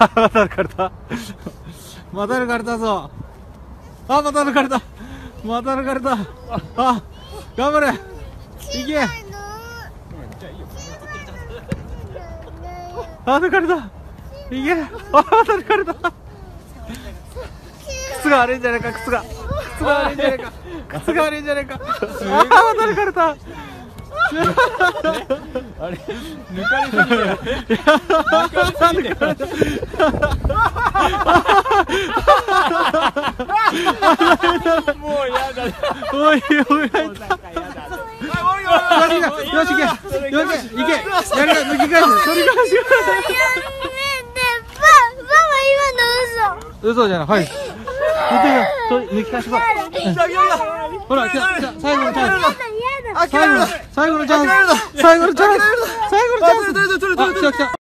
また抜かれたまた抜かれたぞ。あまた抜かれたまた抜かれたあ頑張れ。いけ。あ抜かれたいけ。あまた抜かれた靴が悪いんじゃないか靴が。靴が悪いんじゃないか。靴が悪いんじゃないか。あまた抜かれたあれ抜かれすぎる抜かれすぎるもうやだ。おいおいよし行けよし行けやりが抜き返す取り返し嘘じゃないはい抜き返しほらじゃじゃあ最後のチャンス最後の最後のチャンス最後のチャンス最後のチャンスあ来た来た